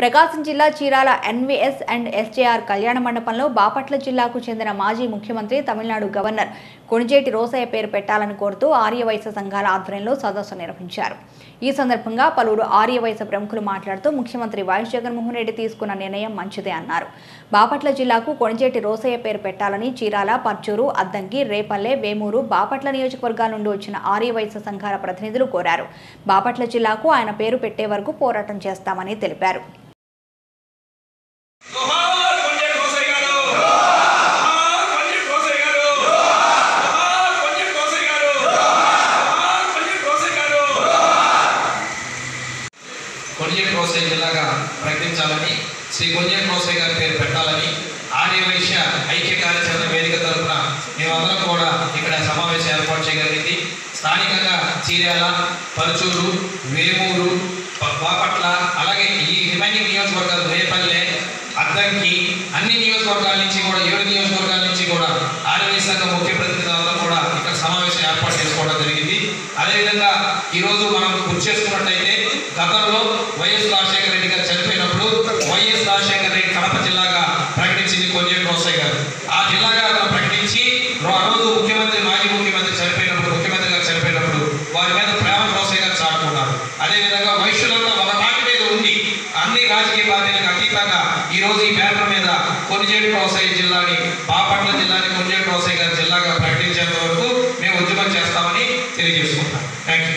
ప్రకాశం జిల్లా Chirala NVS and SJR కళ్యాణ మండపంలో బాపట్ల జిల్లాకు చెందిన మాజీ ముఖ్యమంత్రి తమిళనాడు గవర్నర్ కొణిజేటి రోసయ్య పేరు పెట్టాలని కోరుతూ ఆర్యవైశ్య సంఘాల ఆధ్వర్యంలో సదస్సు నిర్వహించారు. ఈ సందర్భంగా పలువురు ఆర్యవైశ్య ప్రముఖులు మాట్లాడుతూ ముఖ్యమంత్రి వైఎస్ జగన్మోహన్ రెడ్డి తీసుకున్న నిర్ణయం మంచిదే అన్నారు. బాపట్ల జిల్లాకు కొణిజేటి రోసయ్య పేరు పెట్టాలని చీరాల పర్చూరు అద్దంకి రేపల్లె వేమూరు బాపట్ల నియోజకవర్గాల నుండి వచ్చిన ఆర్యవైశ్య సంఘాల ప్రతినిధులు కోరారు. బాపట్ల జిల్లాకు ఆయన పేరు పెట్టే వరకు పోరాటం చేస్తామని తెలిపారు. కొనిజేటి రోసయ్య జిల్లాగా ప్రకటించాలని శ్రీ కొనిజేటి రోసయ్య గారి పేరు పెట్టాలని ఆర్యవైశ్య ఐక్య కార్యాచరణ వేదిక తరఫున మేమందరం కూడా ఇక్కడ సమావేశం ఏర్పాటు చేయగలిగింది స్థానికంగా చీరాల పరుచూరు వేమూరు బాపట్ల అలాగే ఈ రిమైనింగ్ నియోజకవర్గాలు రేపల్లె అద్దంకి అన్ని నియోజకవర్గాల నుంచి కూడా ఏడు నియోజకవర్గాల నుంచి కూడా ఆర్యవైశ్య శాఖ ముఖ్య ప్రతినిధులందరూ కూడా ఇక్కడ సమావేశం ఏర్పాటు చేసుకోవడం జరిగింది. అదేవిధంగా ఈరోజు మనం గుర్తు చేసుకున్నట్టయితే గతంలో వైఎస్ రాజశేఖర రెడ్డి గారు చనిపోయినప్పుడు వైఎస్ రాజశేఖర రెడ్డి కడప జిల్లాగా ప్రకటించింది కొంజేటి రోసయ్య గారు. ఆ జిల్లాగా అతను ప్రకటించి ఆ రోజు ముఖ్యమంత్రి మాజీ ముఖ్యమంత్రి చనిపోయినప్పుడు ముఖ్యమంత్రి గారు చనిపోయినప్పుడు వారి మీద ప్రేమ రోసయ్య గారు చాటుకున్నారు. అదేవిధంగా వైశ్యులంతా ఒక తాటి మీద ఉండి అన్ని రాజకీయ పార్టీలకు అతీతంగా ఈ రోజు ఈ పేపర్ మీద కొనిజేటి రోసయ్య జిల్లాని బాపట్ల జిల్లాని కొనిజేటి రోసయ్య గారి జిల్లాగా ప్రకటించేంత వరకు మేము ఉద్యమం చేస్తామని తెలియజేసుకుంటాం థ్యాంక్ యూ